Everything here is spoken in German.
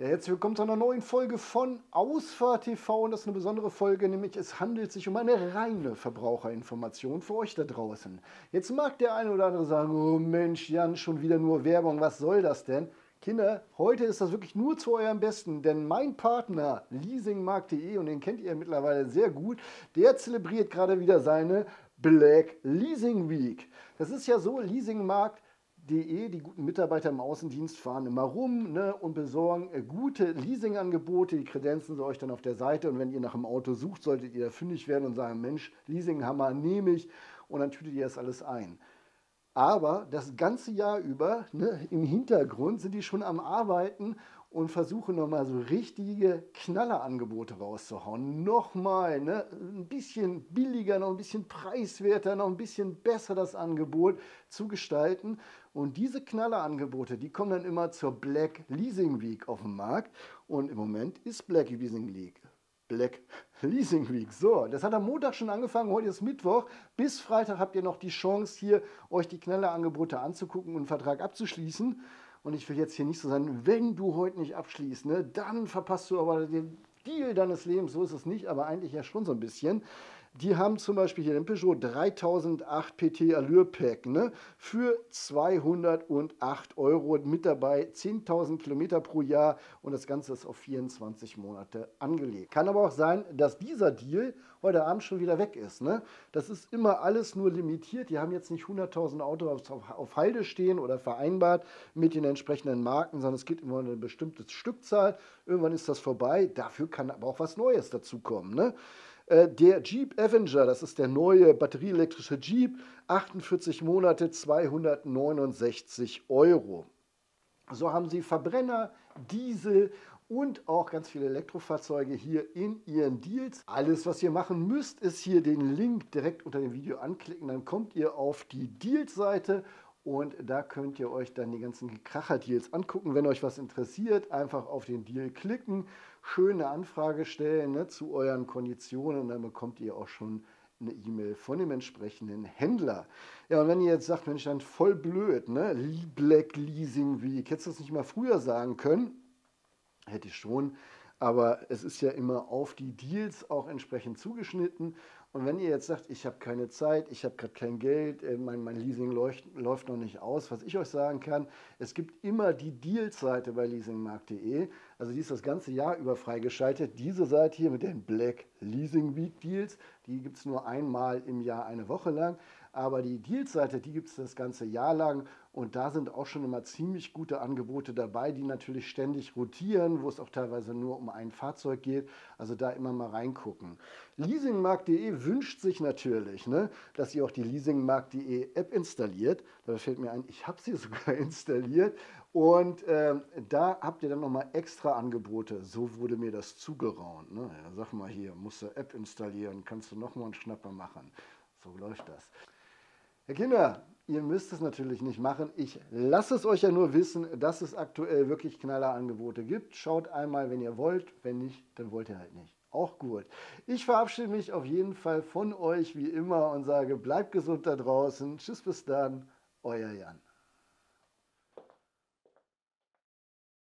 Ja, herzlich willkommen zu einer neuen Folge von Ausfahrt TV und das ist eine besondere Folge, nämlich es handelt sich um eine reine Verbraucherinformation für euch da draußen. Jetzt mag der eine oder andere sagen, oh Mensch, Jan, schon wieder nur Werbung, was soll das denn? Kinder, heute ist das wirklich nur zu eurem Besten, denn mein Partner leasingmarkt.de, und den kennt ihr mittlerweile sehr gut, der zelebriert gerade wieder seine Black Leasing Week. Das ist ja so, Leasingmarkt De, die guten Mitarbeiter im Außendienst fahren immer rum ne, und besorgen äh, gute Leasingangebote. Die kredenzen sie euch dann auf der Seite und wenn ihr nach einem Auto sucht, solltet ihr da fündig werden und sagen, Mensch, Leasinghammer nehme ich und dann tütet ihr das alles ein. Aber das ganze Jahr über, ne, im Hintergrund sind die schon am Arbeiten und versuchen nochmal so richtige Knallerangebote rauszuhauen. Nochmal ne, ein bisschen billiger, noch ein bisschen preiswerter, noch ein bisschen besser das Angebot zu gestalten. Und diese Knallerangebote, die kommen dann immer zur Black Leasing Week auf den Markt. Und im Moment ist Black Leasing Week. Black Leasing Week. So, das hat am Montag schon angefangen, heute ist Mittwoch. Bis Freitag habt ihr noch die Chance, hier euch die Knallerangebote anzugucken und einen Vertrag abzuschließen. Und ich will jetzt hier nicht so sein, wenn du heute nicht abschließt, ne, dann verpasst du aber den Deal deines Lebens. So ist es nicht, aber eigentlich ja schon so ein bisschen. Die haben zum Beispiel hier den Peugeot 3008 PT Allure Pack ne, für 208 Euro mit dabei, 10.000 Kilometer pro Jahr und das Ganze ist auf 24 Monate angelegt. Kann aber auch sein, dass dieser Deal heute Abend schon wieder weg ist. Ne? Das ist immer alles nur limitiert. Die haben jetzt nicht 100.000 Autos auf, Halde stehen oder vereinbart mit den entsprechenden Marken, sondern es geht immer um eine bestimmte Stückzahl. Irgendwann ist das vorbei. Dafür kann aber auch was Neues dazukommen. Ne? Äh, der Jeep Avenger, das ist der neue batterieelektrische Jeep, 48 Monate, 269 Euro. So haben Sie Verbrenner, Diesel und auch ganz viele Elektrofahrzeuge hier in Ihren Deals. Alles, was ihr machen müsst, ist hier den Link direkt unter dem Video anklicken. Dann kommt ihr auf die Deals-Seite und da könnt ihr euch dann die ganzen Kracher-Deals angucken. Wenn euch was interessiert, einfach auf den Deal klicken, schöne Anfrage stellen ne, zu euren Konditionen und dann bekommt ihr auch schon eine E-Mail von dem entsprechenden Händler. Ja, und wenn ihr jetzt sagt, Mensch, dann voll blöd, ne? Black Leasing Week, hättest du das nicht mal früher sagen können? Hätte ich schon, aber es ist ja immer auf die Deals auch entsprechend zugeschnitten und wenn ihr jetzt sagt, ich habe keine Zeit, ich habe gerade kein Geld, äh, mein, mein Leasing läuft, läuft, noch nicht aus, was ich euch sagen kann, es gibt immer die Deal-Seite bei leasingmarkt.de. Also die ist das ganze Jahr über freigeschaltet. Diese Seite hier mit den Black Leasing Week Deals, die gibt es nur einmal im Jahr eine Woche lang. Aber die Deals-Seite, die gibt es das ganze Jahr lang und da sind auch schon immer ziemlich gute Angebote dabei, die natürlich ständig rotieren, wo es auch teilweise nur um ein Fahrzeug geht. Also da immer mal reingucken. Leasingmarkt.de wünscht sich natürlich, ne, dass ihr auch die Leasingmarkt.de App installiert. Da fällt mir ein, ich habe sie sogar installiert und äh, da habt ihr dann nochmal extra Angebote. So wurde mir das zugeraunt. Ne? Ja, sag mal hier, musst du App installieren, kannst du nochmal einen Schnapper machen. So läuft das. Herr Kinder, ihr müsst es natürlich nicht machen. Ich lasse es euch ja nur wissen, dass es aktuell wirklich Knallerangebote gibt. Schaut einmal, wenn ihr wollt. Wenn nicht, dann wollt ihr halt nicht. Auch gut. Ich verabschiede mich auf jeden Fall von euch wie immer und sage, bleibt gesund da draußen. Tschüss, bis dann. Euer Jan.